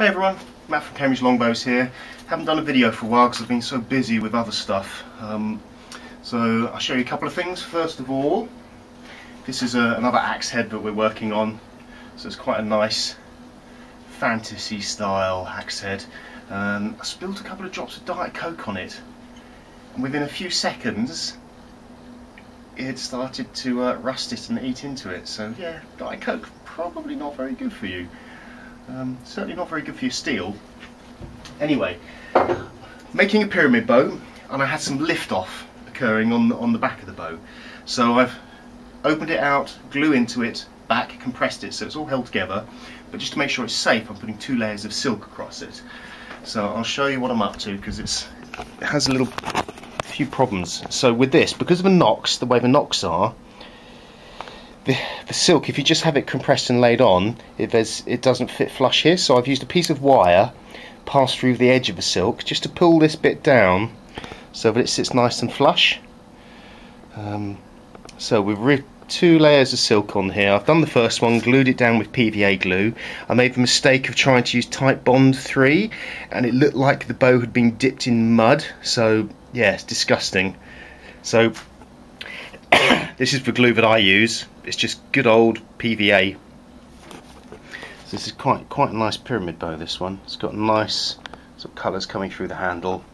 Hey everyone, Matt from Cambridge Longbows here. Haven't done a video for a while because I've been so busy with other stuff. Um, so I'll show you a couple of things. First of all, this is a, another axe head that we're working on. So it's quite a nice fantasy style axe head. Um, I spilled a couple of drops of Diet Coke on it. And within a few seconds, it had started to uh, rust it and eat into it. So yeah, Diet Coke probably not very good for you. Um, certainly not very good for your steel. Anyway, making a pyramid bow, and I had some lift off occurring on the, on the back of the bow. So I've opened it out, glue into it, back, compressed it so it's all held together. But just to make sure it's safe, I'm putting two layers of silk across it. So I'll show you what I'm up to because it's it has a little few problems. So with this, because of the nocks, the way the nocks are, the, the silk, if you just have it compressed and laid on, it, it doesn't fit flush here. So I've used a piece of wire passed through the edge of the silk just to pull this bit down so that it sits nice and flush. Um, so we've ripped two layers of silk on here. I've done the first one, glued it down with PVA glue. I made the mistake of trying to use Titebond 3 and it looked like the bow had been dipped in mud. So yeah, it's disgusting. So this is the glue that I use. It's just good old PVA. So this is quite quite a nice pyramid bow. This one. It's got nice sort of colours coming through the handle.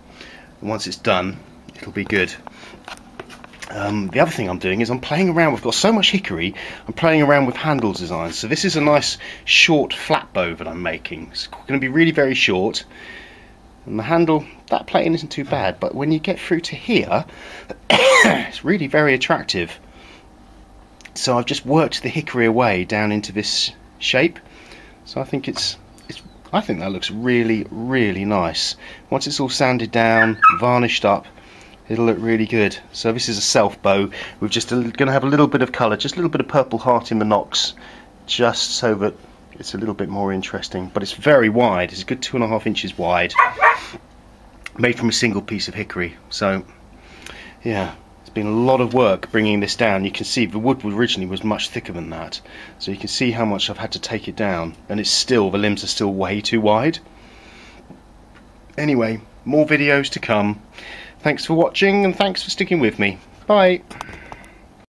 And once it's done, it'll be good. Um, the other thing I'm doing is I'm playing around. We've got so much hickory. I'm playing around with handle designs. So this is a nice short flat bow that I'm making. It's going to be really very short. And the handle, that plating isn't too bad, but when you get through to here, it's really very attractive. So I've just worked the hickory away down into this shape. So I think it's, it's I think that looks really, really nice. Once it's all sanded down, varnished up, it'll look really good. So this is a self bow. We're just uh, going to have a little bit of colour, just a little bit of purple heart in the nocks, just so that it's a little bit more interesting. But it's very wide. It's a good two and a half inches wide. Made from a single piece of hickory. So yeah it's been a lot of work bringing this down. You can see the wood originally was much thicker than that. So you can see how much I've had to take it down and it's still the limbs are still way too wide. Anyway more videos to come. Thanks for watching and thanks for sticking with me. Bye